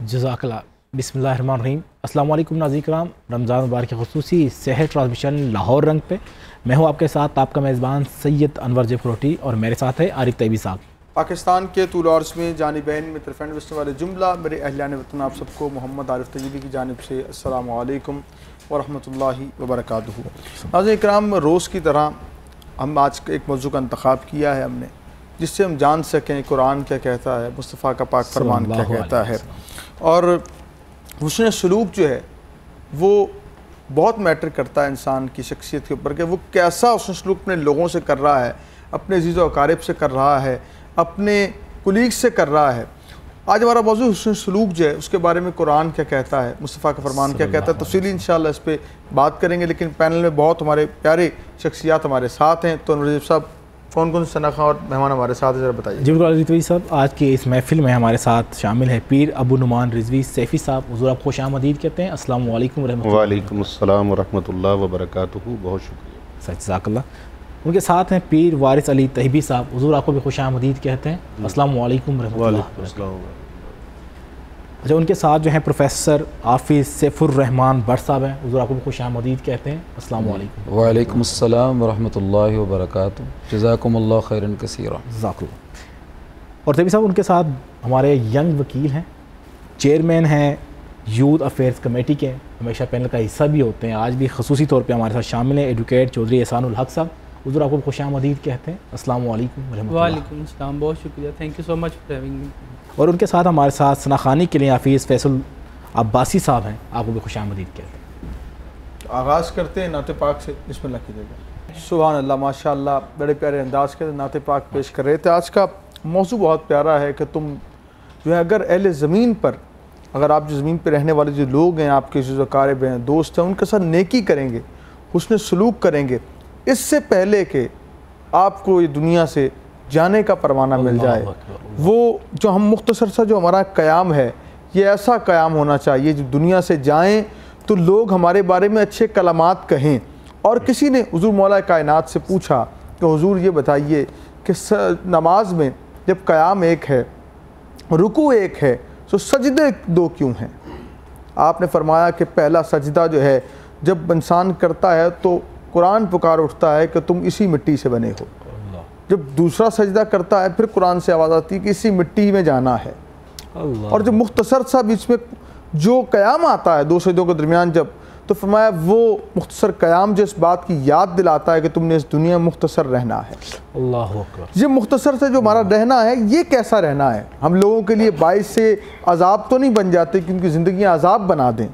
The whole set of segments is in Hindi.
जजाकला बिसमीम अल्लाम नाजी कराम रमज़ान मुबारक की खसूसी सेहत ट्रांसमिशन लाहौर रंग पे मैं हूँ आपके साथ आपका मेज़बान सैयद अनवर जफरोटी और मेरे साथ है आरिफ तैबी साहब पाकिस्तान के तूल अर्स में जानबैन में तरफ़ैन वस्टन वाले जुमला मेरे अहलियान वतन आप सबको मोहम्मद आरिफ तजीबी की जानब से असलकम वरहमतुल्लाहि वबरकातुहू। नाज़ कराम रोज़ की तरह हम आज एक मौजू का इंतखब किया है हमने जिससे हम जान सकें कुरान क्या कहता है मुस्तफ़ा का पाक फरमान क्या कहता है। और हुसन सलूक जो है वो बहुत मैटर करता है इंसान की शख्सियत के ऊपर कि वो कैसा हुसन सलूक अपने लोगों से कर रहा है अपने अज़ीज़ अकारब से कर रहा है अपने कुलीग से कर रहा है। आज हमारा मौजूद हुसन सलूक जो है उसके बारे में कुरान क्या कहता है मुस्तफ़ा का फरमान क्या कहता है तफसीली इंशाल्लाह इस पर बात करेंगे लेकिन पैनल में बहुत हमारे प्यारे शख्सियात हमारे साथ हैं तो नजीब साहब कौन कौन से सनाखा और मेहमान हमारे साथ हैं ज़रा बताइए। जी बिल्कुल रिजवी साहब आज की इस महफिल में हमारे साथ शामिल है पीर अबू नुमान रिजवी सैफ़ी साहब हजूर आप खुश आमदीद कहते हैं असल वालेकुम रहमतुल्लाह। वालेकुम अस्सलाम वरहमतुल्लाह बहुत शुक्रिया। सच जजाकल्ला उनके साथ हैं पीर वारिस अली तहबी साहब। हजूर आपको भी खुश आमदीद कहते हैं। अस्सलाम वालेकुम अच्छा उनके साथ जो हैं प्रोफेसर हाफिज़ सैफुररहमान भट्ट साहब हैं। हजूर आपको भी खुश आमदीद कहते हैं। अस्सलाम वालेकुम वालेकुम अस्सलाम वरहमतुल्लाहि वबरकातुहू। जज़ाकुमुल्लाह खैरन कसीरा। जजाकल्ला और तभी साहब उनके साथ हमारे यंग वकील हैं। चेयरमैन हैं यूथ अफेयर्स कमेटी के। हमेशा पैनल का हिस्सा भी होते हैं। आज भी खसूसी तौर पे हमारे साथ शामिल हैं। एडवोकेट चौधरी एहसानुल हक साहब। हजूर आपको खुश आमदीद कहते हैं। अस्सलाम वालेकुम वालेकुम अस्सलाम बहुत शुक्रिया। Thank you so much for having me और उनके साथ हमारे साथ सनाखानी के लिए हाफिज़ फैसल अब्बासी साहब हैं। आपको भी खुश आमदीद कहते हैं। आगाज़ करते हैं नाते पाक से। बिस्मिल्लाह कीजिएगा सुबह अल्लाह माशा बड़े प्यारे अंदाज के नाते पाक पेश कर रहे थे। आज का मौजू बहुत प्यारा है कि तुम जो है अगर अहल ज़मीन पर अगर आप जो ज़मीन पर रहने वाले जो लोग हैं आपके जो कारब हैं दोस्त हैं उनके साथ नेकी करेंगे उसने सलूक करेंगे इससे पहले कि आपको ये दुनिया से जाने का परवाना मिल जाए। वो जो हम मुख्तसर सा जो हमारा क़याम है ये ऐसा क़याम होना चाहिए जो दुनिया से जाएँ तो लोग हमारे बारे में अच्छे कलामात कहें। और किसी ने हुजूर मौला कायनात से पूछा कि हुजूर ये बताइए कि नमाज़ में जब क़याम एक है रुकू एक है तो सजदे दो क्यों हैं? आपने फरमाया कि पहला सजदा जो है जब इंसान करता है तो कुरान पुकार उठता है कि तुम इसी मिट्टी से बने हो। जब दूसरा सजदा करता है फिर कुरान से आवाज़ आती है कि इसी मिट्टी में जाना है। और जो मुख्तसर सा बीच में जो क़याम आता है दो सजदों के दरमियान जब तो फरमाया वो मुख्तसर क़याम जो इस बात की याद दिलाता है कि तुमने इस दुनिया में मुख्तसर रहना है। अल्लाह ये मुख्तसर से जो हमारा रहना है ये कैसा रहना है? हम लोगों के लिए बाइस से अजाब तो नहीं बन जाते कि उनकी ज़िंदगी अजाब बना दें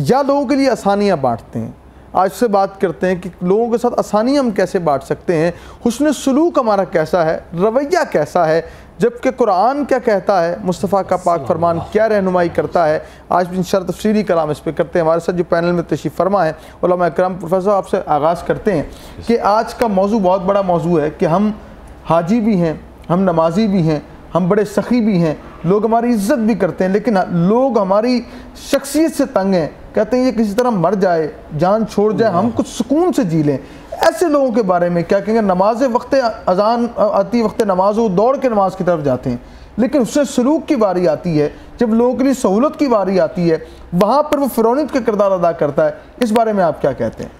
या लोगों के लिए आसानियाँ बांटते हैं। आज से बात करते हैं कि लोगों के साथ आसानी हम कैसे बांट सकते हैं हुस्न सलूक हमारा कैसा है रवैया कैसा है जबकि कुरान क्या कहता है मुस्तफ़ा का पाक फरमान क्या रहनुमाई करता है आज भी शर तफसीरी कलाम इस पर करते हैं। हमारे साथ जो पैनल में तशीफ़ फरमा है करम प्रोफेसर आपसे आगाज़ करते हैं कि आज का मौजू बहुत बड़ा मौजू है कि हम हाजी भी हैं हम नमाजी भी हैं हम बड़े सखी भी हैं लोग हमारी इज़्ज़त भी करते हैं लेकिन लोग हमारी शख्सियत से तंग हैं। कहते हैं, ये किसी तरह मर जाए, जान छोड़ जाए, हम कुछ सुकून से जी लें। ऐसे लोगों के बारे में क्या कहेंगे? नमाज़ वक्त, अजान आती वक्त नमाज़, वो दौड़ के नमाज़ की तरफ़ जाते हैं। लेकिन उससे सलूक की बारी आती है, जब लोगों के लिए सहूलत की बारी आती है, वहाँ पर वो फ़िरौनीत का किरदार अदा करता है। इस बारे में आप क्या कहते हैं?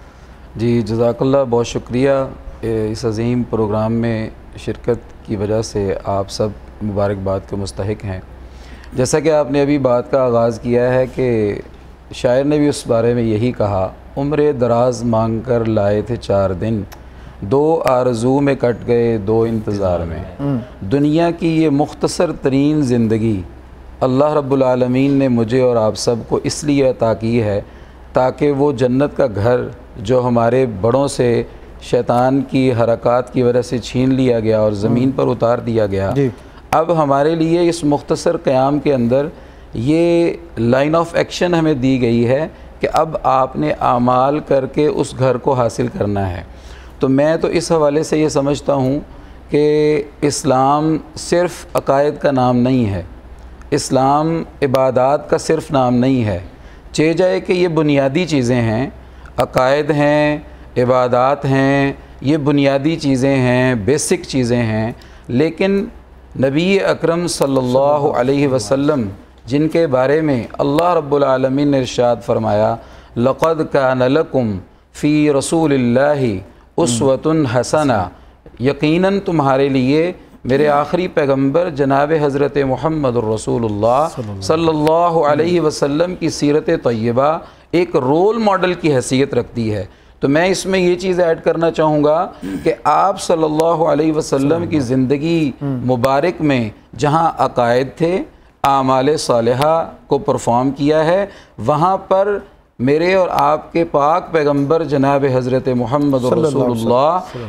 जी जजाकल्ला बहुत शुक्रिया। इस अजीम प्रोग्राम में शिरकत की वजह से आप सब मुबारकबाद के मुस्तक हैं। जैसा कि आपने अभी बात का आगाज़ किया है कि शायर ने भी उस बारे में यही कहा उम्र दराज मांग कर लाए थे चार दिन दो आरज़ू में कट गए दो इंतज़ार में हम्म। दुनिया की ये मुख्तसर तरीन ज़िंदगी अल्लाह रब्बुल ने मुझे और आप सबको इसलिए अता की है ताकि वो जन्नत का घर जो हमारे बड़ों से शैतान की हरकत की वजह से छीन लिया गया और ज़मीन हम्म। पर उतार दिया गया अब हमारे लिए इस मुख्तसर क़्याम के अंदर ये लाइन ऑफ़ एक्शन हमें दी गई है कि अब आपने आमाल करके उस घर को हासिल करना है। तो मैं तो इस हवाले से ये समझता हूँ कि इस्लाम सिर्फ़ अकायद का नाम नहीं है। इस्लाम इबादत का सिर्फ़ नाम नहीं है। चे जाए कि ये बुनियादी चीज़ें हैं, अकायद हैं, इबादत हैं, ये बुनियादी चीज़ें हैं, बेसिक चीज़ें हैं, लेकिन नबी अकरम सल्लल्लाहु अलैहि वसल्लम जिनके बारे में अल्लाह रब्बुल आलमीन ने इरशाद फरमाया, लक़द का नलकुम फ़ी रसूल उसवतन हसना। यकीनन तुम्हारे लिए मेरे आखिरी पैगंबर जनाब हज़रत मोहम्मद रसूलुल्लाह सल्लल्लाहु अलैहि वसल्लम की सीरत तय्यबा एक रोल मॉडल की हैसियत रखती है। तो मैं इसमें ये चीज़ ऐड करना चाहूँगा कि आप सल्लल्लाहु अलैहि वसल्लम की ज़िंदगी मुबारक में जहाँ अकायद थे आमाल साल को परफॉर्म किया है। वहाँ पर मेरे और आपके पाक पैगंबर जनाब हज़रत मोहम्मद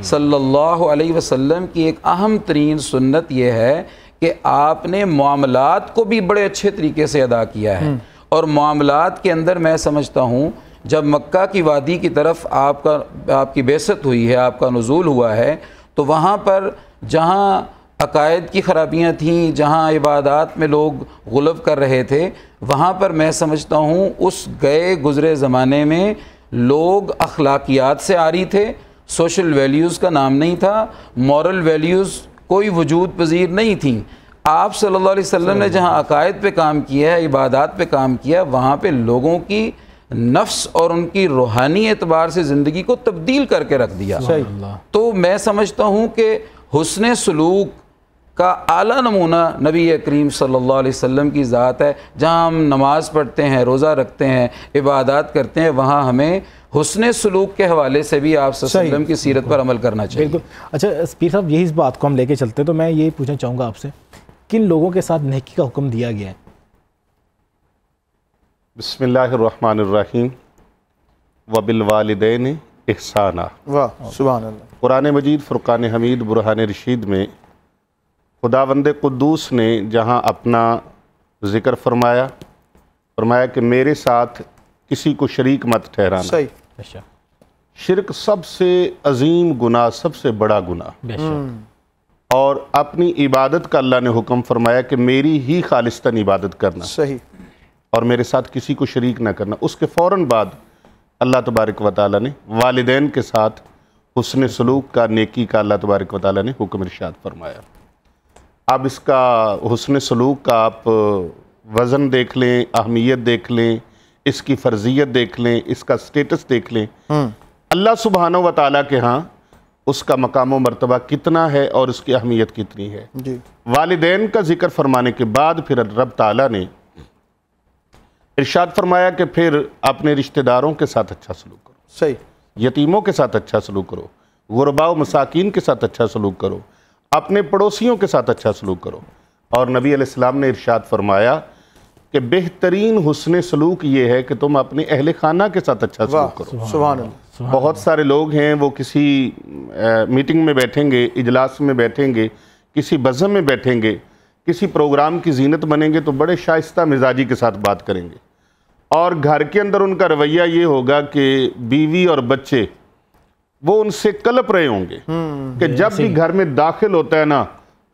सल्लल्लाहु अलैहि वसल्लम। की एक अहम तरीन सुन्नत यह है कि आपने मामलात को भी बड़े अच्छे तरीके से अदा किया है। हम्म। और मामलात के अंदर मैं समझता हूँ जब मक्का की वादी की तरफ़ आपका आपकी बेसत हुई है आपका नज़ूल हुआ है तो वहाँ पर जहाँ अकायद की ख़राबियाँ थीं जहाँ इबादत में लोग गुलब कर रहे थे वहाँ पर मैं समझता हूँ उस गए गुज़रे ज़माने में लोग अखलाकियात से आ रही थे। सोशल वैल्यूज़ का नाम नहीं था मॉरल वैल्यूज़ कोई वजूद पजीर नहीं थी। आप सल्लल्लाहु अलैहि वसल्लम ने जहाँ अकायद पे काम किया है इबादत पे काम किया वहाँ पे लोगों की नफ्स और उनकी रूहानी एतबार से ज़िंदगी को तब्दील करके रख दिया। तो मैं समझता हूँ कि हुसन सलूक का आला नमूना नबी करीम सल्लल्लाहु अलैहि वसल्लम की ज़ात है। जहाँ हम नमाज़ पढ़ते हैं रोज़ा रखते हैं इबादत करते हैं वहाँ हमें हुसन सलूक के हवाले से भी आप वसल्लम की सीरत पर अमल करना चाहिए। बिल्कुल। अच्छा स्पीर साहब यही इस बात को हम लेके चलते हैं तो मैं ये पूछना चाहूँगा आपसे किन लोगों के साथ नेकी का हुक्म दिया गया है? बसमीम वबिलवालदेन एहसाना वाह सुबह कुरान मजीद फ़ुरान हमीद बुरहान रशीद में खुदावंद कुद्दूस ने जहाँ अपना ज़िक्र फरमाया फरमाया कि मेरे साथ किसी को शरीक मत ठहराना। सही। अच्छा शिरक सबसे अजीम गुनाह सबसे बड़ा गुनाह। हम्म। और अपनी इबादत का अल्लाह ने हुक्म फरमाया कि मेरी ही खालिस्तन इबादत करना। सही। और मेरे साथ किसी को शरीक ना करना। उसके फ़ौर बाद अल्लाह तबारक वाली ने वालदेन के साथ हुसन सलूक का नेकी का अल्लाह तबारक वाली ने हुक्म इरशाद फरमाया। अब इसका हसन सलूक का आप वज़न देख लें अहमियत देख लें इसकी फ़र्जियत देख लें इसका स्टेटस देख लें। हम्म। अल्लाह सुबहाना व ताली के यहाँ उसका मकाम व मरतबा कितना है और उसकी अहमियत कितनी है। वालदेन का ज़िक्र फरमाने के बाद फिर रब ताला ने इर्शाद फरमाया कि फिर अपने रिश्तेदारों के साथ अच्छा सलूक करो। सही। यतीमों के साथ अच्छा सलूक करो। गुरबा मसाकिन के साथ अच्छा सलूक करो। अपने पड़ोसियों के साथ अच्छा सलूक करो। और नबी अलैहिस्सलाम ने इरशाद फरमाया कि बेहतरीन हुसन सलूक ये है कि तुम अपने अहल खाना के साथ अच्छा सलूक करो। सुबह बहुत सारे लोग हैं वो किसी आ, मीटिंग में बैठेंगे इजलास में बैठेंगे किसी बज़म में बैठेंगे किसी प्रोग्राम की जीनत बनेंगे तो बड़े शाइस्ता मिजाजी के साथ बात करेंगे। और घर के अंदर उनका रवैया ये होगा कि बीवी और बच्चे वो उनसे कलप रहे होंगे हम्म, कि जब भी घर में दाखिल होता है ना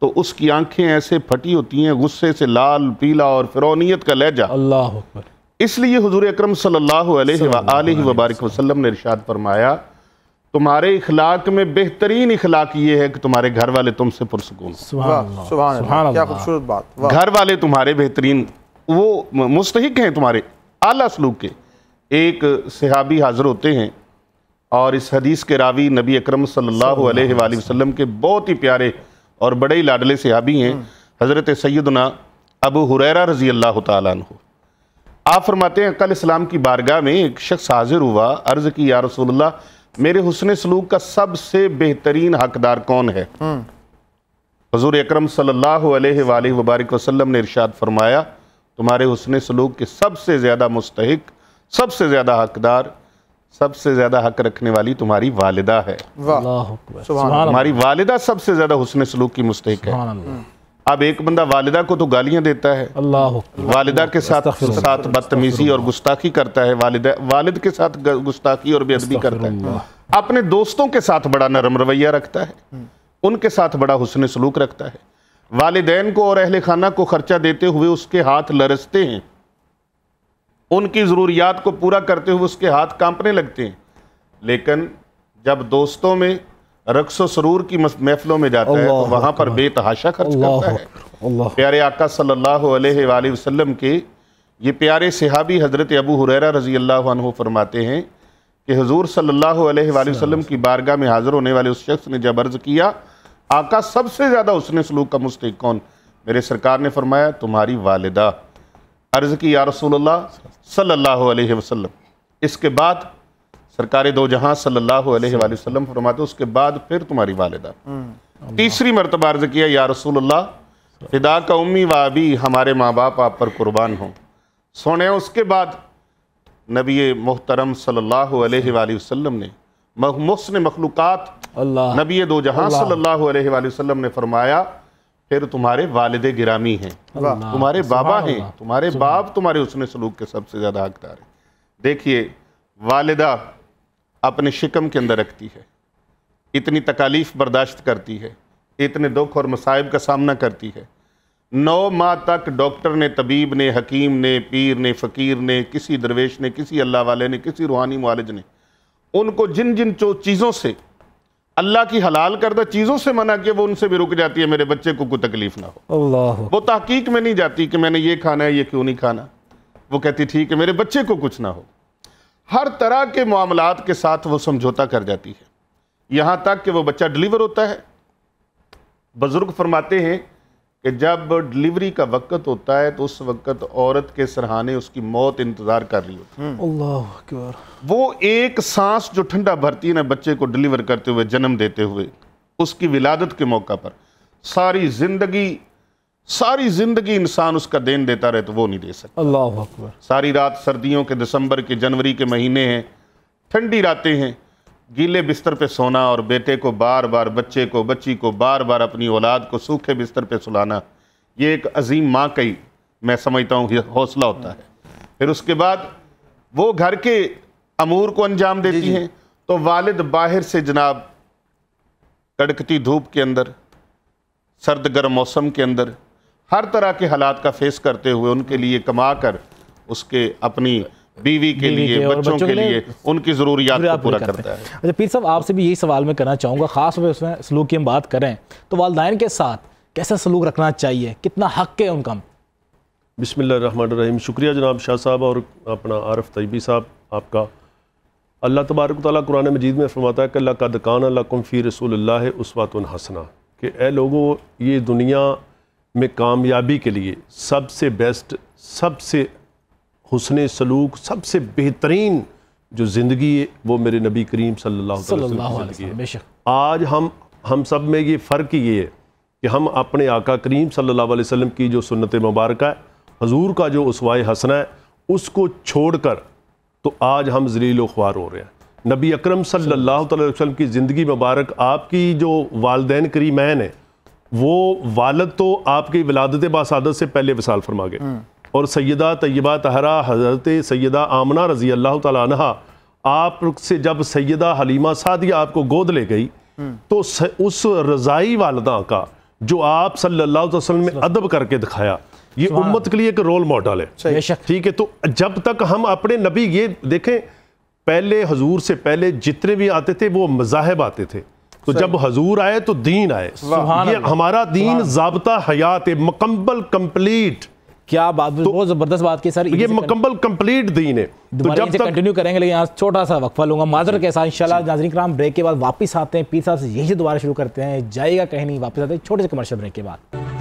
तो उसकी आँखें ऐसे फटी होती हैं गुस्से से लाल पीला और फिरौनीत का लहजा। अल्लाह इसलिए हुजूर अकरम सल्लल्लाहु अलैहि वबारक वसल्लम ने इरशाद फरमाया तुम्हारे इखलाक में बेहतरीन इखलाक ये है कि तुम्हारे घर वाले तुमसे पुरसकून क्या खूबसूरत बात घर वाले तुम्हारे बेहतरीन वो मुस्तक हैं तुम्हारे आला सलूक के। एक सहाबी हाजिर होते हैं और इस हदीस के रावी नबी अकरम सल्लल्लाहु अलैहि वसल्लम के बहुत ही प्यारे और बड़े ही लाडले सहाबी हैं हज़रत सैदना अबू हुरैरा रज़ी अल्लाह तु आप फरमाते हैं कल इस्लाम की बारगाह में एक शख्स हाजिर हुआ अर्ज़ की या रसोल्ला मेरे हुसन सलूक का सबसे बेहतरीन हकदार कौन है? हजूर अक्रम सल्लल्लाहु अलैहि वबारक वसल्लम ने इरशाद फरमाया तुम्हारे हुसन सलूक के सबसे ज़्यादा मुस्तक सबसे ज़्यादा हकदार सबसे ज़्यादा हक रखने वाली तुम्हारी वालिदा है। तुम्हारी वालिदा सबसे ज़्यादा हुसन सलूक की मुस्तक है। अब एक बंदा वालिदा को तो गालियाँ देता है। अल्लाह वालिदा के साथ साथ बदतमीजी और गुस्ताखी करता है। वालिदा वालिद के साथ गुस्ताखी और बेअदबी करता है। अपने दोस्तों के साथ बड़ा नरम रवैया रखता है। उनके साथ बड़ा हुसन सलूक रखता है। वालदेन को और अहल खाना को खर्चा देते हुए उसके हाथ लरसते हैं। उनकी ज़रूरियात को पूरा करते हुए उसके हाथ कांपने लगते हैं। लेकिन जब दोस्तों में रक्स सरूर की महफिलों में जाता है तो वहाँ पर बेतहाशा खर्च करता है। प्यारे आका सल्लल्लाहु अलैहि वसल्लम के ये प्यारे सिहाबी हज़रत अबू हुरैरा रज़ी अल्लाह फरमाते हैं कि हजूर सल्लल्लाहु अलैहि वसल्लम की बारगाह में हाज़िर होने वाले उस शख्स ने जब अर्ज़ किया आका सबसे ज़्यादा उसने सलूक का मुस्तक कौन? मेरे सरकार ने फरमाया तुम्हारी वालिदा। अर्ज़ की या रसूलुल्लाह सल्लल्लाहु अलैहि वसल्लम। इसके बाद सरकार दो जहाँ सल्लल्लाहु अलैहि वसल्लम फरमाते उसके बाद फिर तुम्हारी वालिदा। हम्म। तीसरी मरतबा अर्ज़ किया या रसूलुल्लाह फिदा का उम्मी वाबी हमारे माँ बाप आप पर कुर्बान हों। सोने उसके बाद नबी मोहतरम सल्लल्लाहु अलैहि वसल्लम ने मुसन मखलूक़ात नबी दो जहाँ सल्लल्लाहु अलैहि वसल्लम ने फरमाया फिर तुम्हारे वालिद गिरामी हैं। तुम्हारे बाबा हैं। तुम्हारे बाप तुम्हारे उसने सलूक के सबसे ज़्यादा हकदार हैं। देखिए वालदा अपने शिकम के अंदर रखती है। इतनी तकालीफ बर्दाश्त करती है। इतने दुख और मसाइब का सामना करती है। नौ माह तक डॉक्टर ने तबीब ने हकीम ने पीर ने फ़कीर ने किसी दरवेश ने किसी अल्लाह वाले ने किसी रूहानी मालज ने उनको जिन जिन चीज़ों से अल्लाह की हलाल करदा चीज़ों से मना किया वो उनसे भी रुक जाती है मेरे बच्चे को कोई तकलीफ़ ना हो। अल्लाह। वो तहकीक में नहीं जाती कि मैंने ये खाना है ये क्यों नहीं खाना? वो कहती ठीक है मेरे बच्चे को कुछ ना हो। हर तरह के मामलात के साथ वो समझौता कर जाती है। यहाँ तक कि वो बच्चा डिलीवर होता है। बुज़ुर्ग फरमाते हैं कि जब डिलीवरी का वक्त होता है तो उस वक्त औरत के सरहाने उसकी मौत इंतज़ार कर रही होती है। अल्लाह वो एक सांस जो ठंडा भरती है ना बच्चे को डिलीवर करते हुए जन्म देते हुए उसकी विलादत के मौका पर। सारी ज़िंदगी सारी ज़िंदगी इंसान उसका देन देता रहे तो वो नहीं दे सकता। अल्लाह अकबर। सारी रात सर्दियों के दिसंबर के जनवरी के महीने हैं ठंडी रातें हैं गीले बिस्तर पे सोना और बेटे को बार बार बच्चे को बच्ची को बार बार अपनी औलाद को सूखे बिस्तर पे सुलाना ये एक अजीम माँ का ही मैं समझता हूँ हौसला होता है। फिर उसके बाद वो घर के अमूर को अंजाम देती हैं तो वालिद बाहर से जनाब कड़कती धूप के अंदर सर्द गर्म मौसम के अंदर हर तरह के हालात का फेस करते हुए उनके लिए कमा कर उसके अपनी बीवी के लिए के बच्चों, बच्चों के लिए उनकी ज़रूरियात को पूरा करता है। अच्छा पीर साहब आपसे भी यही सवाल मैं करना चाहूँगा ख़ास तौर पर उसमें सलूक की हम बात करें तो वालदाइन के साथ कैसा सलूक रखना चाहिए? कितना हक है उनका? बिसमीम शुक्रिया जनाब शाह साहब और अपना आरफ तयबी साहब आपका। अल्लाह तबारक ताली कुरान मजीद में फरमाता है कि अल्लाह का दकान अल्लाह फ़ी रसूल उसवात हसना। कि ए लोगों ये दुनिया में कामयाबी के लिए सबसे बेस्ट सबसे हुसन सलूक सबसे बेहतरीन जो ज़िंदगी है वो मेरे नबी करीम सल्लल्लाहु अलैहि वसल्लम है। आज हम हम सब में ये फ़र्क ये है कि हम अपने आका करीम सल्लल्लाहु अलैहि वसल्लम की जो सुन्नत मुबारक है हजूर का जो उसवाए हसना है उसको छोड़कर तो आज हम जलील ख्वार हो रहे हैं। नबी अकरम सल्लल्लाहु अलैहि वसल्लम की ज़िंदगी मुबारक आपकी जो वालदेन करीमैन है वो वालद तो आपकी विलादत बासादत से पहले विसाल फरमा गए। हम्म। और सैदा तय्यबा तहरा हज़रत सैदा आमना रज़ी अल्लाह तह आप से जब सैदा हलीमा सादिया आपको गोद ले गई। तो उस रज़ाई वालदा का जो आप सल्लल्लाहु अलैहि वसल्लम में अदब करके दिखाया ये उम्मत के लिए एक रोल मॉडल है। ठीक है तो जब तक हम अपने नबी ये देखें पहले हजूर से पहले जितने भी आते थे वो मजाहब आते थे। तो जब हजूर आए तो दीन आए। ये हमारा दीन जबता हयात है मुकम्मल कंप्लीट क्या बात तो, बहुत ज़बरदस्त बात की सर ये मुकम्मल कंप्लीट दीन है। तो जब तक कंटिन्यू करेंगे लेकिन यहाँ छोटा सा वक्फा लूँगा। माजर के साथ इंशाल्लाह नाजरीन कराम ब्रेक के बाद वापस आते हैं। पीर साहब से यही दोबारा शुरू करते हैं। जाएगा कहीं नहीं वापस आते हैं। छोटे से कमर्शियल ब्रेक के बाद।